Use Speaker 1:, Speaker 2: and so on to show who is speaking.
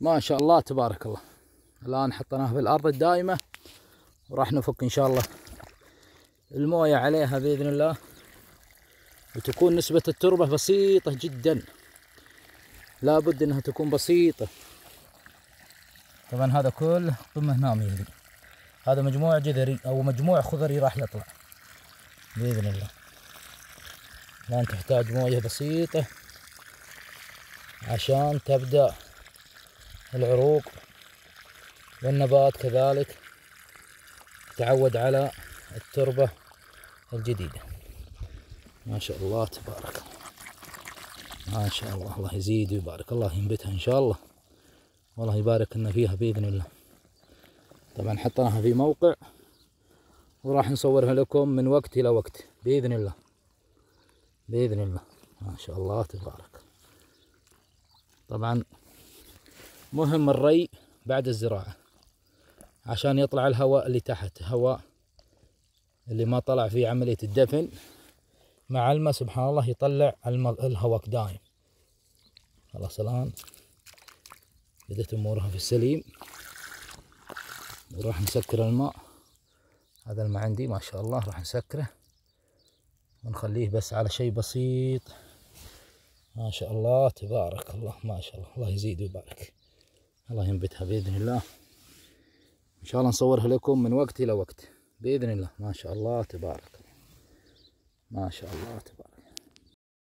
Speaker 1: ما شاء الله تبارك الله. الآن حطيناها في الأرض الدائمة. وراح نفك إن شاء الله الموية عليها بإذن الله. وتكون نسبة التربة بسيطة جدا. لابد إنها تكون بسيطة. طبعا هذا كله قمة نامية هذا مجموع جذري أو مجموع خضري راح يطلع بإذن الله. الآن تحتاج موية بسيطة عشان تبدأ العروق والنبات كذلك تعود على التربة الجديدة. ما شاء الله تبارك الله. ما شاء الله. الله يزيد ويبارك. الله ينبتها إن شاء الله. والله يبارك لنا فيها بإذن الله. طبعا حطيناها في موقع وراح نصورها لكم من وقت إلى وقت. بإذن الله. بإذن الله. ما شاء الله تبارك. طبعا مهم الري بعد الزراعة عشان يطلع الهواء اللي تحت هواء اللي ما طلع فيه عملية الدفن. مع الماء سبحان الله يطلع الهواء دايم. خلاص الآن بدأت أمورها في السليم. وراح نسكر الماء. هذا الماء عندي ما شاء الله راح نسكره. ونخليه بس على شيء بسيط. ما شاء الله تبارك الله ما شاء الله الله يزيد ويبارك. الله ينبتها بإذن الله. إن شاء الله نصورها لكم من وقت إلى وقت. بإذن الله. ما شاء الله تبارك. ما شاء الله تبارك.